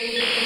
favorite